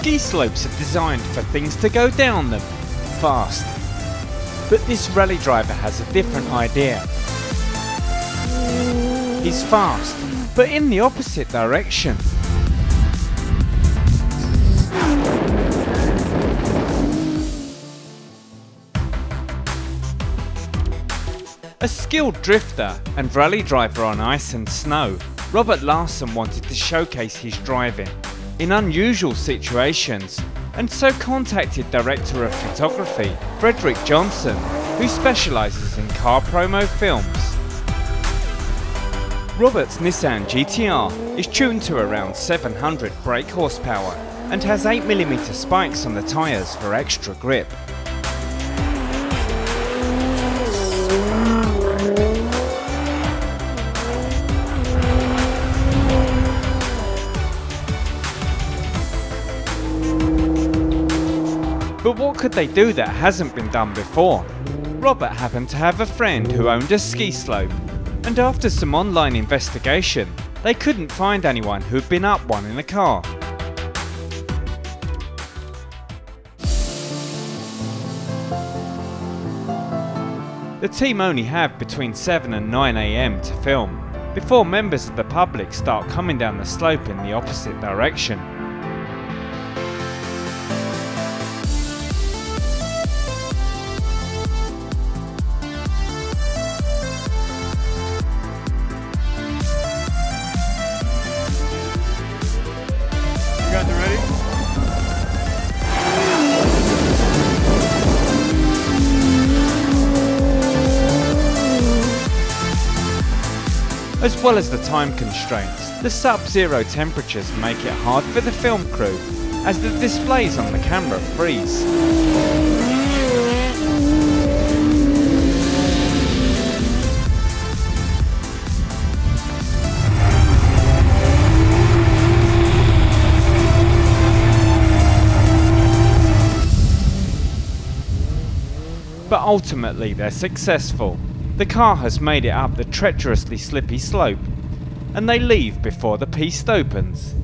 Ski slopes are designed for things to go down them fast. But this rally driver has a different idea. He's fast, but in the opposite direction. A skilled drifter and rally driver on ice and snow, Robert Larson wanted to showcase his driving in unusual situations and so contacted director of photography Fredrik Jönsson who specialises in car promo films. Robert's Nissan GTR is tuned to around 700 brake horsepower and has 8mm spikes on the tyres for extra grip. But what could they do that hasn't been done before? Robert happened to have a friend who owned a ski slope, and after some online investigation, they couldn't find anyone who'd been up one in a car. The team only have between 7 and 9 am to film, before members of the public start coming down the slope in the opposite direction. As well as the time constraints, the sub-zero temperatures make it hard for the film crew, as the displays on the camera freeze. But ultimately they're successful. The car has made it up the treacherously slippy slope, and they leave before the piste opens.